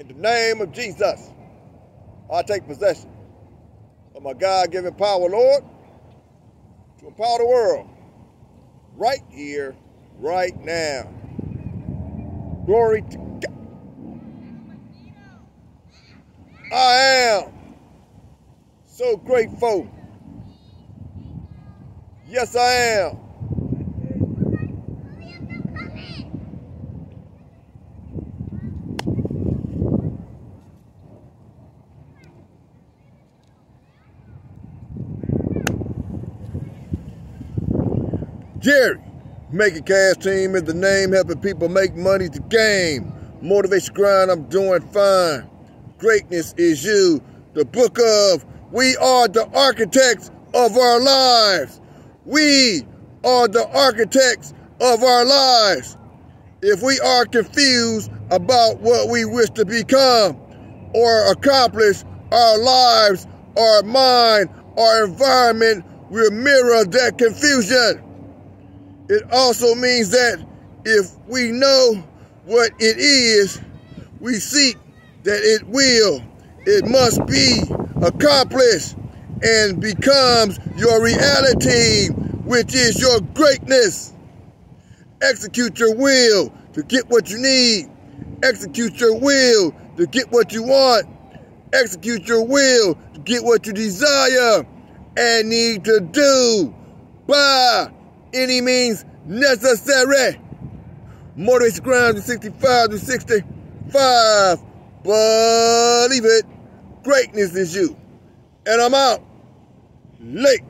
In the name of Jesus, I take possession of my God given power, Lord, to empower the world right here, right now. Glory to God. I am so grateful. Yes, I am. Gerry, Make a Cash Team is the name helping people make money to game. Motivation grind, I'm doing fine. Greatness is you. The book of We are the architects of our lives. We are the architects of our lives. If we are confused about what we wish to become or accomplish, our lives, our mind, our environment will mirror that confusion. It also means that if we know what it is, we seek that it will, it must be accomplished and becomes your reality, which is your greatness. Execute your will to get what you need. Execute your will to get what you want. Execute your will to get what you desire and need to do by any means necessary. Motivation grind to 65 to 65. Believe it. Greatness is you. And I'm out. Late.